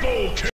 Triple kill!